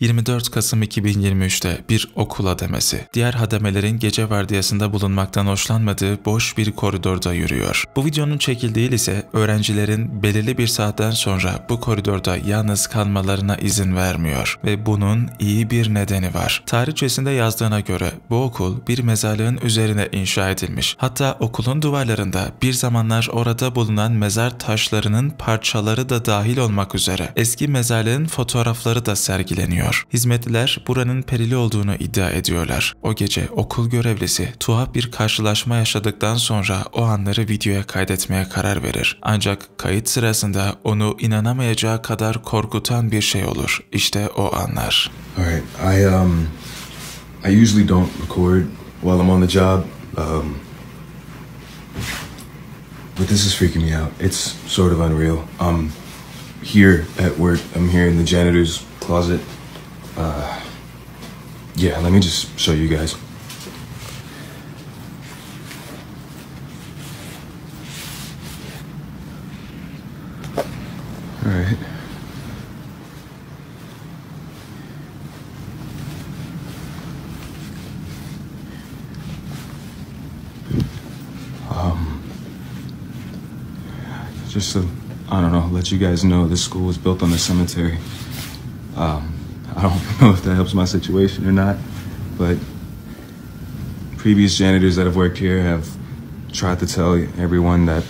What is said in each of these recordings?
24 Kasım 2023'te bir okul hademesi. Diğer hademelerin gece vardiyasında bulunmaktan hoşlanmadığı boş bir koridorda yürüyor. Bu videonun çekildiği ise öğrencilerin belirli bir saatten sonra bu koridorda yalnız kalmalarına izin vermiyor ve bunun iyi bir nedeni var. Tarihçesinde yazdığına göre bu okul bir mezarlığın üzerine inşa edilmiş. Hatta okulun duvarlarında bir zamanlar orada bulunan mezar taşlarının parçaları da dahil olmak üzere eski mezarlığın fotoğrafları da sergileniyor. Hizmetliler buranın perili olduğunu iddia ediyorlar. O gece okul görevlisi tuhaf bir karşılaşma yaşadıktan sonra o anları videoya kaydetmeye karar verir. Ancak kayıt sırasında onu inanamayacağı kadar korkutan bir şey olur. İşte o anlar. Alright, I um I usually don't record while I'm on the job. Um but this is freaking me out. It's sort of unreal. I'm here at work. I'm here in the janitor's closet. Uh, yeah, let me just show you guys. All right. Um, just to, I don't know, let you guys know this school was built on a cemetery. Um, I don't know if that helps my situation or not, but previous janitors that have worked here have tried to tell everyone that,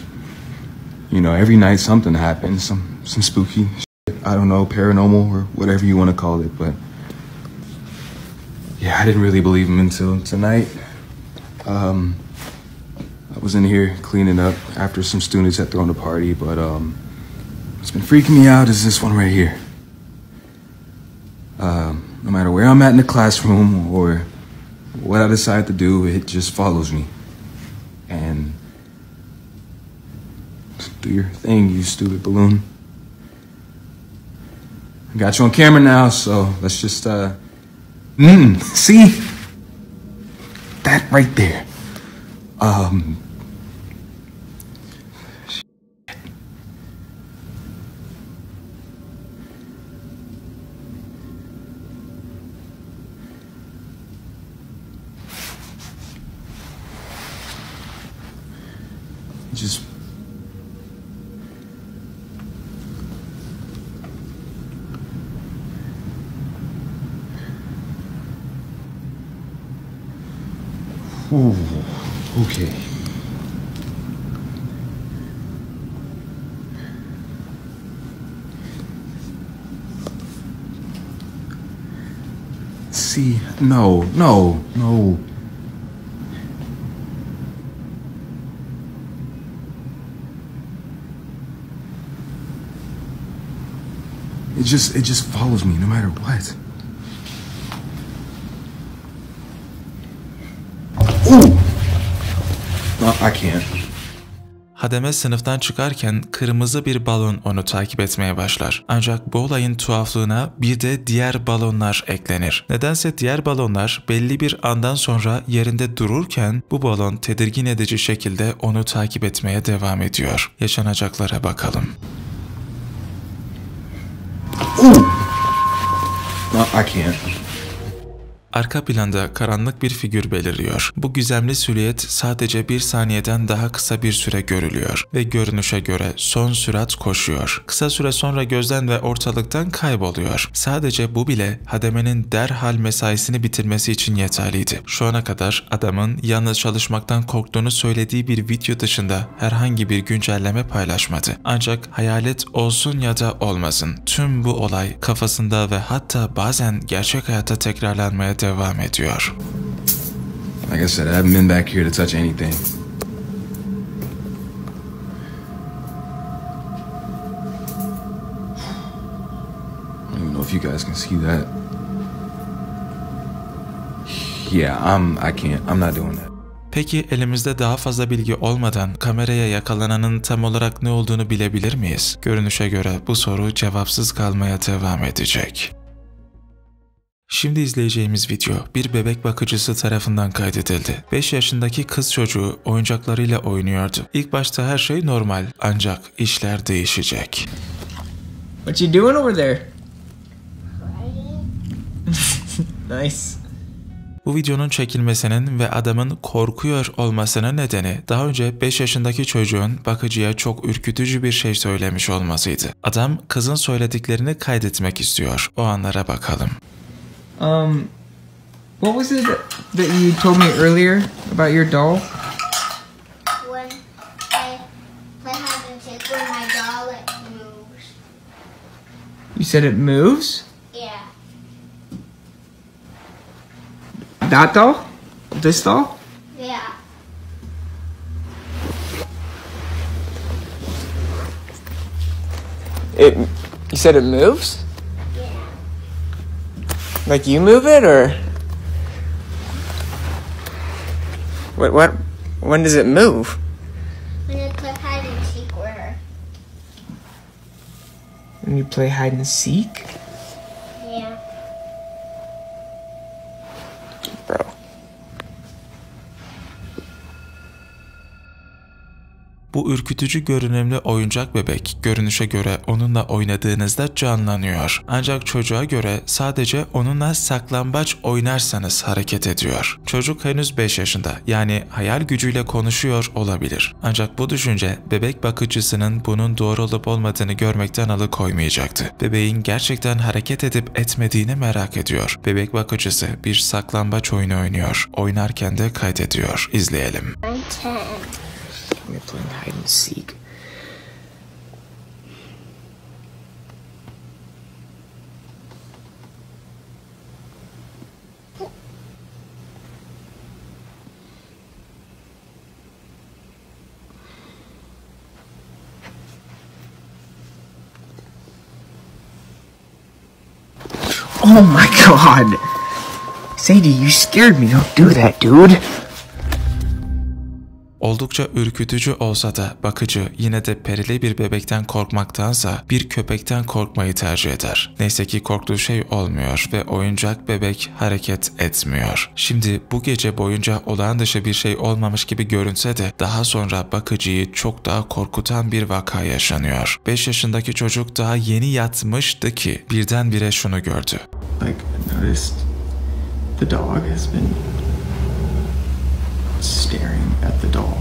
you know, every night something happens, some some spooky shit, I don't know, paranormal or whatever you want to call it, but yeah, I didn't really believe him until tonight. Um, I was in here cleaning up after some students had thrown a party, but um, what's been freaking me out is this one right here. Um, no matter where I'm at in the classroom or what I decide to do, it just follows me. And do your thing, you stupid balloon. I got you on camera now, so let's just, uh, mm, see? That right there. Um, just Ooh, okay. See, no, no, no. Just it just follows me no matter what. Ooh. No, I can't. Hademe sınıftan çıkarken kırmızı bir balon onu takip etmeye başlar. Ancak bu olayın tuhaflığına bir de diğer balonlar eklenir. Nedense diğer balonlar belli bir andan sonra yerinde dururken bu balon tedirgin edici şekilde onu takip etmeye devam ediyor. Yaşanacaklara bakalım. Ooh. No, I can't. Arka planda karanlık bir figür beliriyor. Bu gizemli silüet sadece bir saniyeden daha kısa bir süre görülüyor ve görünüşe göre son sürat koşuyor. Kısa süre sonra gözden ve ortalıktan kayboluyor. Sadece bu bile hademenin derhal mesaisini bitirmesi için yeterliydi. Şu ana kadar adamın yalnız çalışmaktan korktuğunu söylediği bir video dışında herhangi bir güncelleme paylaşmadı. Ancak hayalet olsun ya da olmasın tüm bu olay kafasında ve hatta bazen gerçek hayatta tekrarlanmaya devam ediyor. Like I said, I haven't been back here to touch anything. I don't even know if you guys can see that. Yeah, I'm. I can't. I'm not doing that. Peki elimizde daha fazla bilgi olmadan kameraya yakalananın tam olarak ne olduğunu bilebilir miyiz? Görünüşe göre bu soru cevapsız kalmaya devam edecek. Şimdi izleyeceğimiz video bir bebek bakıcısı tarafından kaydedildi. 5 yaşındaki kız çocuğu oyuncaklarıyla oynuyordu. İlk başta her şey normal ancak işler değişecek. What you doing over there? nice. Bu videonun çekilmesinin ve adamın korkuyor olmasının nedeni daha önce 5 yaşındaki çocuğun bakıcıya çok ürkütücü bir şey söylemiş olmasıydı. Adam kızın söylediklerini kaydetmek istiyor. O anlara bakalım. Um, what was it that you told me earlier about your doll? When I play hide and seek with my doll, it moves. You said it moves? Yeah. That doll? This doll? Yeah. It. You said it moves? Like you move it, or what? What? When does it move? When I play hide and seek with. When you play hide and seek, Bu ürkütücü görünümlü oyuncak bebek görünüşe göre onunla oynadığınızda canlanıyor. Ancak çocuğa göre sadece onunla saklambaç oynarsanız hareket ediyor. Çocuk henüz 5 yaşında yani hayal gücüyle konuşuyor olabilir. Ancak bu düşünce bebek bakıcısının bunun doğru olup olmadığını görmekten alıkoymayacaktı. Bebeğin gerçekten hareket edip etmediğini merak ediyor. Bebek bakıcısı bir saklambaç oyunu oynuyor. Oynarken de kaydediyor. İzleyelim. I'm 10. We're playing hide and seek. Oh my god! Sadie, you scared me. Don't do that, dude. Oldukça ürkütücü olsa da bakıcı yine de perili bir bebekten korkmaktansa bir köpekten korkmayı tercih eder. Neyse ki korktuğu şey olmuyor ve oyuncak bebek hareket etmiyor. Şimdi bu gece boyunca olağan dışı bir şey olmamış gibi görünse de daha sonra bakıcıyı çok daha korkutan bir vaka yaşanıyor. 5 yaşındaki çocuk daha yeni yatmıştı ki birdenbire şunu gördü. Like, noticed the dog has been staring at the doll.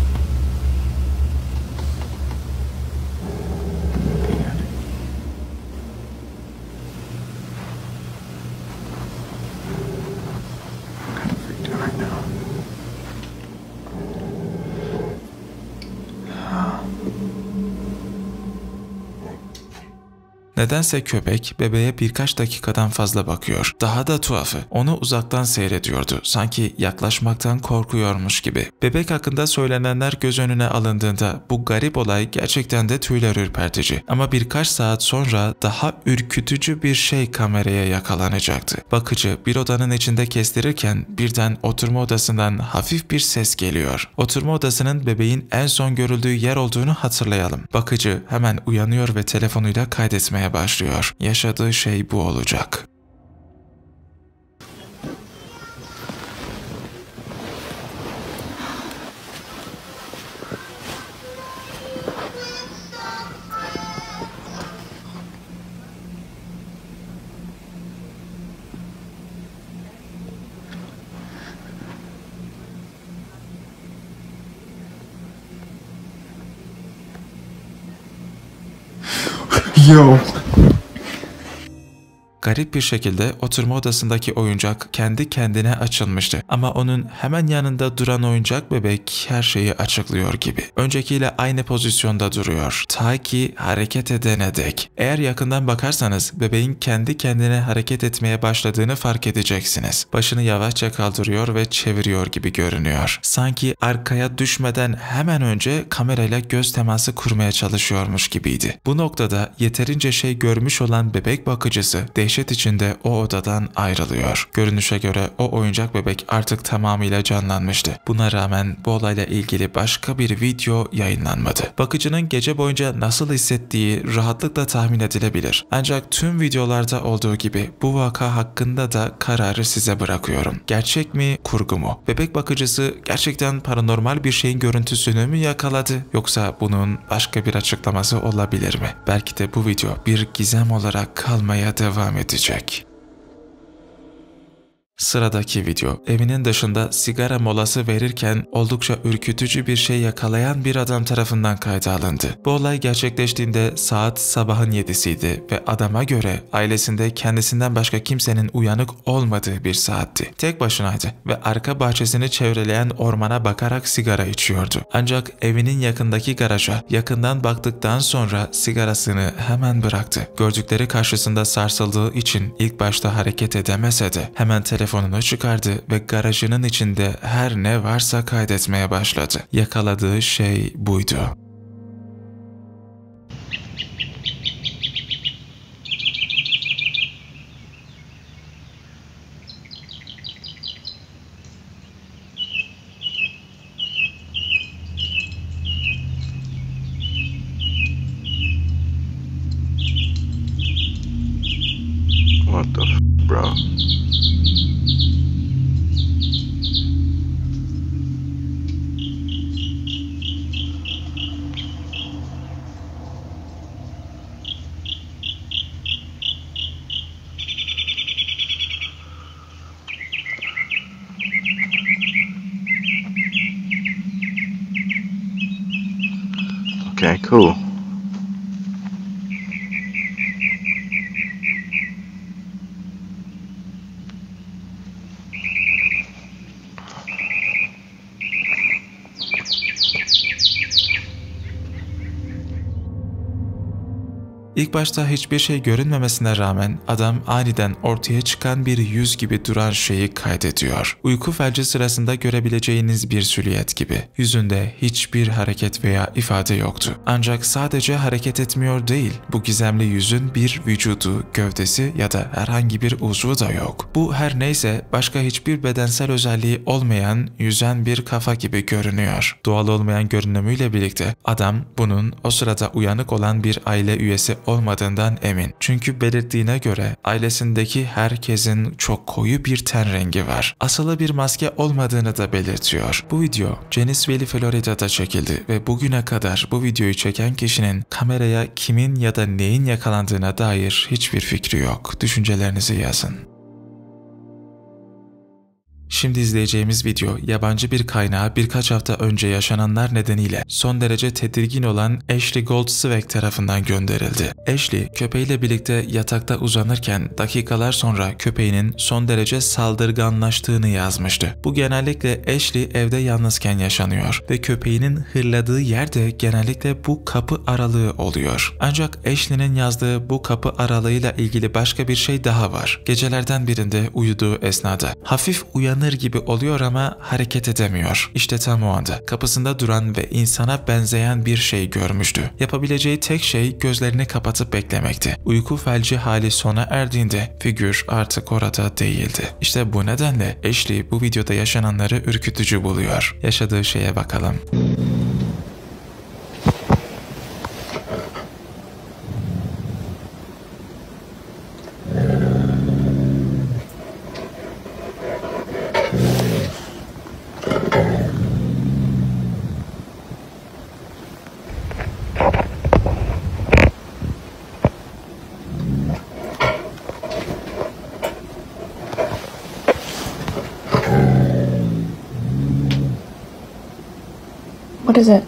Nedense köpek bebeğe birkaç dakikadan fazla bakıyor. Daha da tuhafı onu uzaktan seyrediyordu. Sanki yaklaşmaktan korkuyormuş gibi. Bebek hakkında söylenenler göz önüne alındığında bu garip olay gerçekten de tüyler ürpertici. Ama birkaç saat sonra daha ürkütücü bir şey kameraya yakalanacaktı. Bakıcı bir odanın içinde kestirirken birden oturma odasından hafif bir ses geliyor. Oturma odasının bebeğin en son görüldüğü yer olduğunu hatırlayalım. Bakıcı hemen uyanıyor ve telefonuyla kaydetmeye başlıyor. Yaşadığı şey bu olacak. Yo. Garip bir şekilde oturma odasındaki oyuncak kendi kendine açılmıştı. Ama onun hemen yanında duran oyuncak bebek her şeyi açıklıyor gibi. Öncekiyle aynı pozisyonda duruyor. Ta ki hareket edene dek. Eğer yakından bakarsanız bebeğin kendi kendine hareket etmeye başladığını fark edeceksiniz. Başını yavaşça kaldırıyor ve çeviriyor gibi görünüyor. Sanki arkaya düşmeden hemen önce kamerayla göz teması kurmaya çalışıyormuş gibiydi. Bu noktada yeterince şey görmüş olan bebek bakıcısı dehşet içinde o odadan ayrılıyor. Görünüşe göre o oyuncak bebek artık tamamıyla canlanmıştı. Buna rağmen bu olayla ilgili başka bir video yayınlanmadı. Bakıcının gece boyunca nasıl hissettiği rahatlıkla tahmin edilebilir. Ancak tüm videolarda olduğu gibi bu vaka hakkında da kararı size bırakıyorum. Gerçek mi, kurgu mu? Bebek bakıcısı gerçekten paranormal bir şeyin görüntüsünü mü yakaladı yoksa bunun başka bir açıklaması olabilir mi? Belki de bu video bir gizem olarak kalmaya devam edecek. Sıradaki video. Evinin dışında sigara molası verirken oldukça ürkütücü bir şey yakalayan bir adam tarafından kayda alındı. Bu olay gerçekleştiğinde saat sabahın 7'siydi ve adama göre ailesinde kendisinden başka kimsenin uyanık olmadığı bir saatti. Tek başınaydı ve arka bahçesini çevreleyen ormana bakarak sigara içiyordu. Ancak evinin yakındaki garaja yakından baktıktan sonra sigarasını hemen bıraktı. Gördükleri karşısında sarsıldığı için ilk başta hareket edemese de hemen telefonunu çıkardı ve garajının içinde her ne varsa kaydetmeye başladı. Yakaladığı şey buydu. Cool. İlk başta hiçbir şey görünmemesine rağmen adam aniden ortaya çıkan bir yüz gibi duran şeyi kaydediyor. Uyku felci sırasında görebileceğiniz bir silüet gibi. Yüzünde hiçbir hareket veya ifade yoktu. Ancak sadece hareket etmiyor değil, bu gizemli yüzün bir vücudu, gövdesi ya da herhangi bir uzvu da yok. Bu her neyse başka hiçbir bedensel özelliği olmayan, yüzen bir kafa gibi görünüyor. Doğal olmayan görünümüyle birlikte adam bunun o sırada uyanık olan bir aile üyesi olmadığından emin. Çünkü belirttiğine göre ailesindeki herkesin çok koyu bir ten rengi var. Asılı bir maske olmadığını da belirtiyor. Bu video Janis Valley, Florida'da çekildi ve bugüne kadar bu videoyu çeken kişinin kameraya kimin ya da neyin yakalandığına dair hiçbir fikri yok. Düşüncelerinizi yazın. Şimdi izleyeceğimiz video yabancı bir kaynağa birkaç hafta önce yaşananlar nedeniyle son derece tedirgin olan Ashley Goldswag tarafından gönderildi. Ashley köpeğiyle birlikte yatakta uzanırken dakikalar sonra köpeğinin son derece saldırganlaştığını yazmıştı. Bu genellikle Ashley evde yalnızken yaşanıyor ve köpeğinin hırladığı yerde genellikle bu kapı aralığı oluyor. Ancak Ashley'nin yazdığı bu kapı aralığıyla ilgili başka bir şey daha var. Gecelerden birinde uyuduğu esnada hafif uyanır gibi oluyor ama hareket edemiyor. İşte tam o anda kapısında duran ve insana benzeyen bir şey görmüştü. Yapabileceği tek şey gözlerini kapatıp beklemekti. Uyku felci hali sona erdiğinde figür artık orada değildi. İşte bu nedenle Ashley bu videoda yaşananları ürkütücü buluyor. Yaşadığı şeye bakalım. What is it?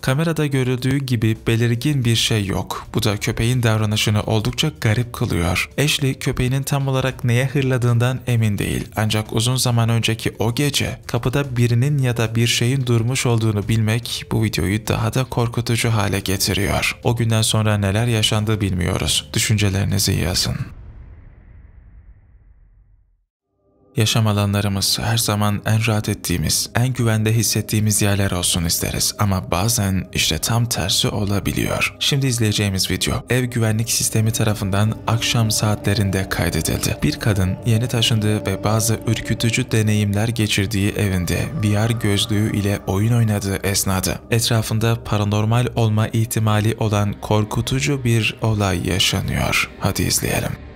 Kamerada görüldüğü gibi belirgin bir şey yok. Bu da köpeğin davranışını oldukça garip kılıyor. Ashley köpeğinin tam olarak neye hırladığından emin değil. Ancak uzun zaman önceki o gece kapıda birinin ya da bir şeyin durmuş olduğunu bilmek bu videoyu daha da korkutucu hale getiriyor. O günden sonra neler yaşandı bilmiyoruz. Düşüncelerinizi yazın. Yaşam alanlarımız her zaman en rahat ettiğimiz, en güvende hissettiğimiz yerler olsun isteriz ama bazen işte tam tersi olabiliyor. Şimdi izleyeceğimiz video ev güvenlik sistemi tarafından akşam saatlerinde kaydedildi. Bir kadın yeni taşındığı ve bazı ürkütücü deneyimler geçirdiği evinde VR gözlüğü ile oyun oynadığı esnada etrafında paranormal olma ihtimali olan korkutucu bir olay yaşanıyor. Hadi izleyelim.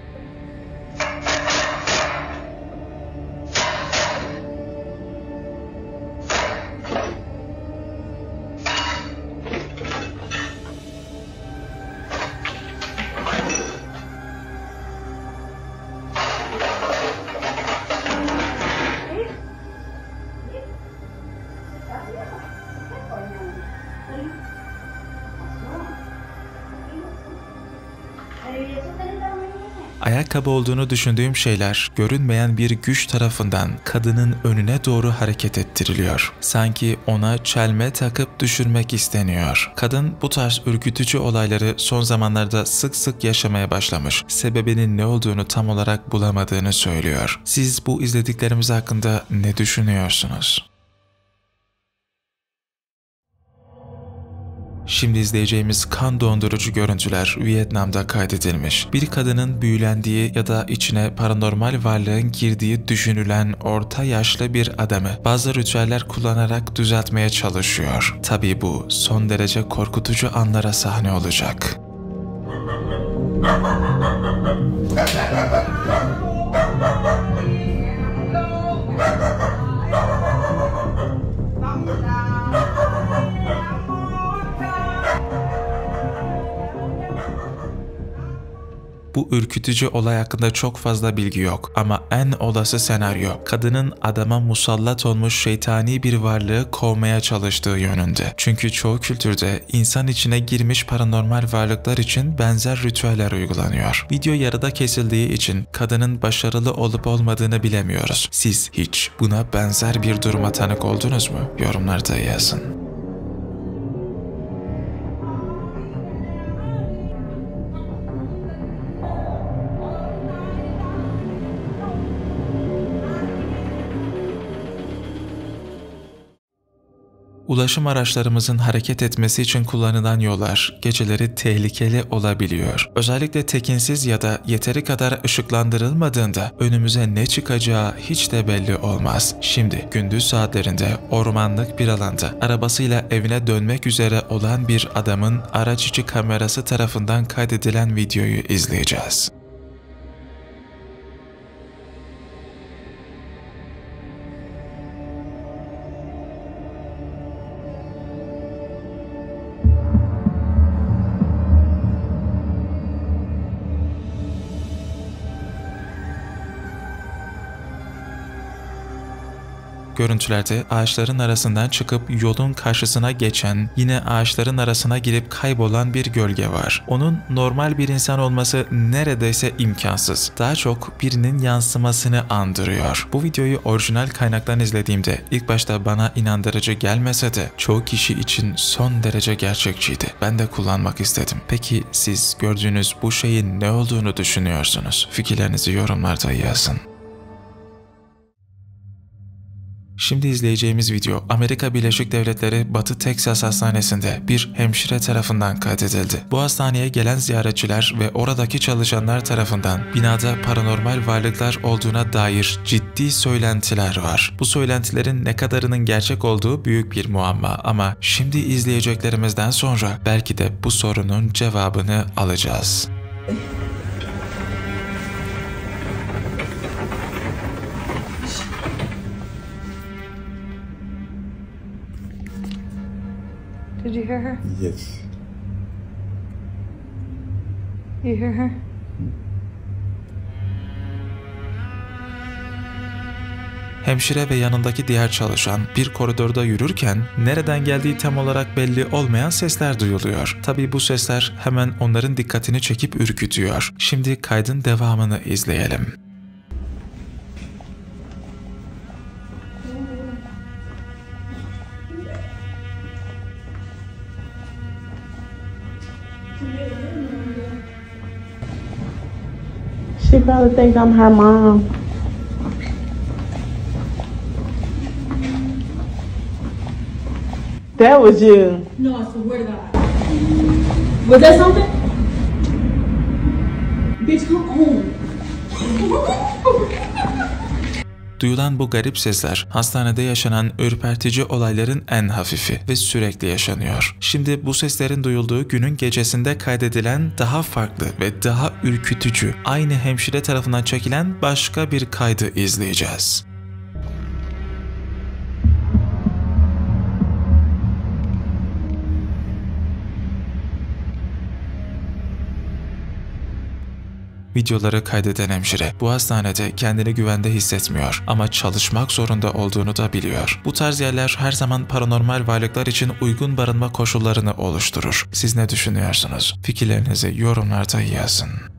Ayakkabı olduğunu düşündüğüm şeyler görünmeyen bir güç tarafından kadının önüne doğru hareket ettiriliyor. Sanki ona çelme takıp düşürmek isteniyor. Kadın bu tarz ürkütücü olayları son zamanlarda sık sık yaşamaya başlamış. Sebebinin ne olduğunu tam olarak bulamadığını söylüyor. Siz bu izlediklerimiz hakkında ne düşünüyorsunuz? Şimdi izleyeceğimiz kan dondurucu görüntüler Vietnam'da kaydedilmiş. Bir kadının büyülendiği ya da içine paranormal varlığın girdiği düşünülen orta yaşlı bir adamı bazı ritüeller kullanarak düzeltmeye çalışıyor. Tabii bu son derece korkutucu anlara sahne olacak. Bu ürkütücü olay hakkında çok fazla bilgi yok ama en olası senaryo kadının adama musallat olmuş şeytani bir varlığı kovmaya çalıştığı yönünde. Çünkü çoğu kültürde insan içine girmiş paranormal varlıklar için benzer ritüeller uygulanıyor. Video yarıda kesildiği için kadının başarılı olup olmadığını bilemiyoruz. Siz hiç buna benzer bir duruma tanık oldunuz mu? Yorumlarda yazın. Ulaşım araçlarımızın hareket etmesi için kullanılan yollar geceleri tehlikeli olabiliyor. Özellikle tekinsiz ya da yeteri kadar ışıklandırılmadığında önümüze ne çıkacağı hiç de belli olmaz. Şimdi gündüz saatlerinde ormanlık bir alanda arabasıyla evine dönmek üzere olan bir adamın araç içi kamerası tarafından kaydedilen videoyu izleyeceğiz. Görüntülerde ağaçların arasından çıkıp yolun karşısına geçen, yine ağaçların arasına girip kaybolan bir gölge var. Onun normal bir insan olması neredeyse imkansız. Daha çok birinin yansımasını andırıyor. Bu videoyu orijinal kaynaktan izlediğimde ilk başta bana inandırıcı gelmese de çoğu kişi için son derece gerçekçiydi. Ben de kullanmak istedim. Peki siz gördüğünüz bu şeyin ne olduğunu düşünüyorsunuz? Fikirlerinizi yorumlarda yazın. Şimdi izleyeceğimiz video Amerika Birleşik Devletleri Batı Teksas Hastanesi'nde bir hemşire tarafından kaydedildi. Bu hastaneye gelen ziyaretçiler ve oradaki çalışanlar tarafından binada paranormal varlıklar olduğuna dair ciddi söylentiler var. Bu söylentilerin ne kadarının gerçek olduğu büyük bir muamma ama şimdi izleyeceklerimizden sonra belki de bu sorunun cevabını alacağız. You hear her? Yes. You hear her? Hemşire ve yanındaki diğer çalışan bir koridorda yürürken nereden geldiği tam olarak belli olmayan sesler duyuluyor. Tabii bu sesler hemen onların dikkatini çekip ürkütüyor. Şimdi kaydın devamını izleyelim. probably thinks I'm her mom. That was you. No, I swear to God. Was that something? Bitch, come home. Duyulan bu garip sesler hastanede yaşanan ürpertici olayların en hafifi ve sürekli yaşanıyor. Şimdi bu seslerin duyulduğu günün gecesinde kaydedilen daha farklı ve daha ürkütücü, aynı hemşire tarafından çekilen başka bir kaydı izleyeceğiz. Videoları kaydeden hemşire bu hastanede kendini güvende hissetmiyor ama çalışmak zorunda olduğunu da biliyor. Bu tarz yerler her zaman paranormal varlıklar için uygun barınma koşullarını oluşturur. Siz ne düşünüyorsunuz? Fikirlerinizi yorumlarda yazın.